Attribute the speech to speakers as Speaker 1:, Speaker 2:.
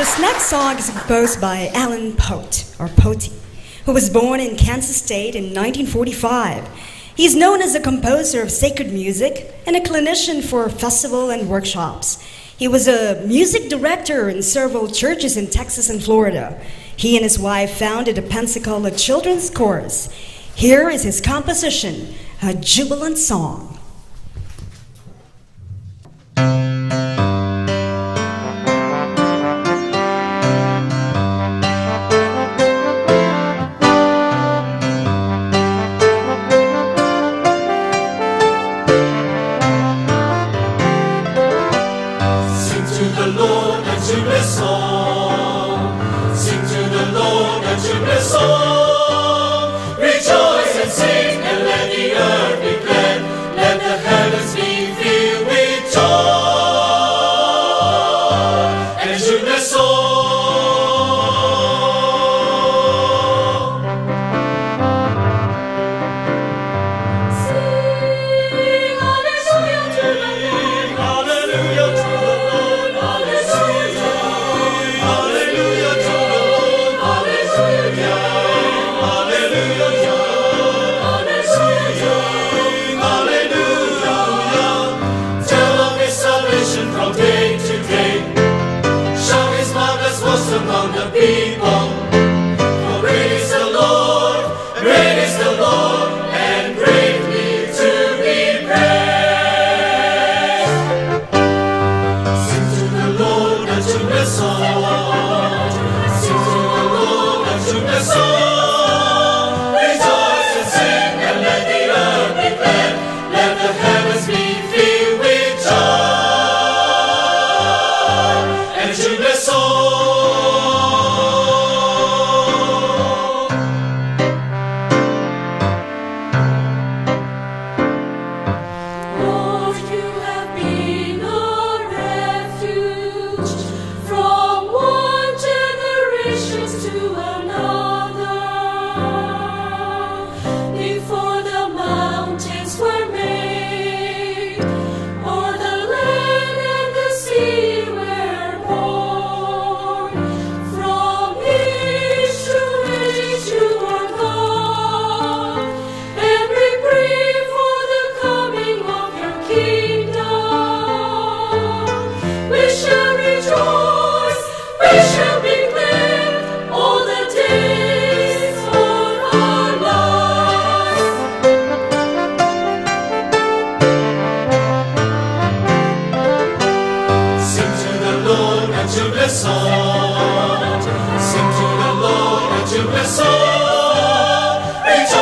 Speaker 1: This next song is composed by Allan Pote, or Pote, who was born in Kansas State in 1945. He's known as a composer of sacred music and a clinician for festival and workshops. He was a music director in several churches in Texas and Florida. He and his wife founded a Pensacola children's chorus. Here is his composition, A Jubilant Song.
Speaker 2: The Lord a jubilant song. Sing to the Lord and a jubilant song. Rejoice and sing and let the earth be glad. Let the heavens be filled with joy and a jubilant song.
Speaker 3: A
Speaker 2: Sing to the Lord and to blessed. Rejoice.